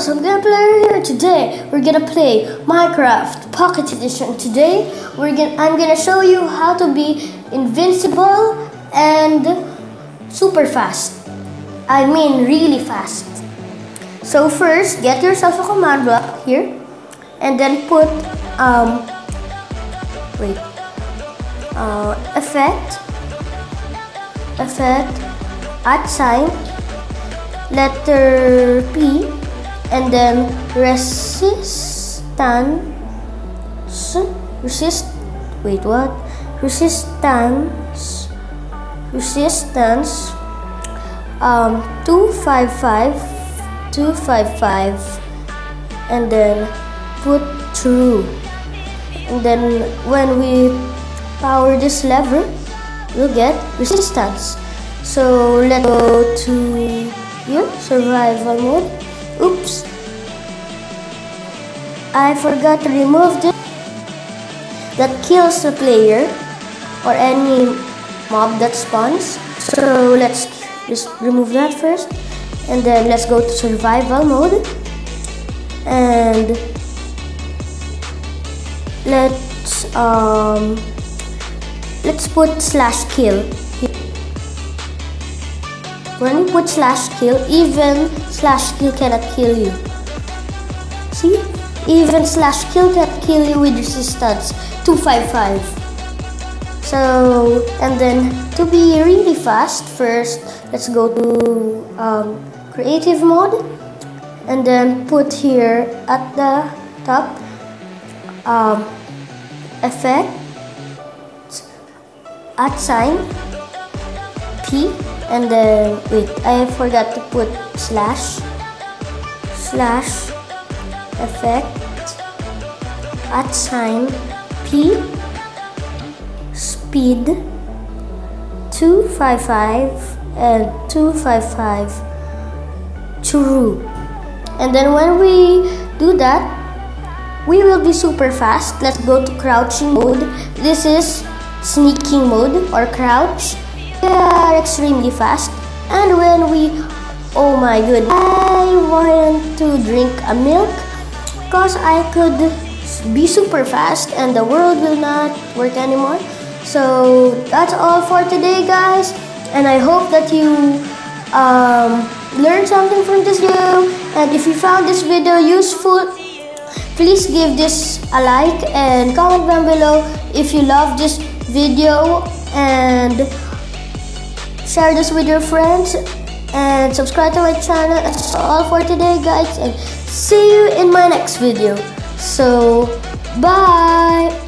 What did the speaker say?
There guys, awesome play here. Today we're gonna play Minecraft Pocket Edition. Today we're gonna I'm gonna show you how to be invincible and super fast. I mean really fast. So first get yourself a command block here and then put um wait uh, effect effect at sign letter P and then resistance resist wait what? Resistance resistance um 255 255 and then put through. And then when we power this lever we'll get resistance. So let's go to here, survival mode. Oops. I forgot to remove this that kills the player or any mob that spawns. So let's just remove that first. And then let's go to survival mode. And let's um let's put slash kill when you put slash kill, even slash kill cannot kill you. See? Even slash kill can kill you with resistance 255. So, and then to be really fast, first let's go to um, creative mode and then put here at the top um, effect at sign P and then wait I forgot to put slash. Slash effect at sign P speed 255 and 255 true and then when we do that we will be super fast. Let's go to crouching mode. This is sneaking mode or crouch they are extremely fast. And when we, oh my goodness, I want to drink a milk because I could be super fast and the world will not work anymore. So that's all for today guys and I hope that you um, learned something from this video and if you found this video useful please give this a like and comment down below if you love this video and share this with your friends and subscribe to my channel. That's all for today guys and see you in my next video. So bye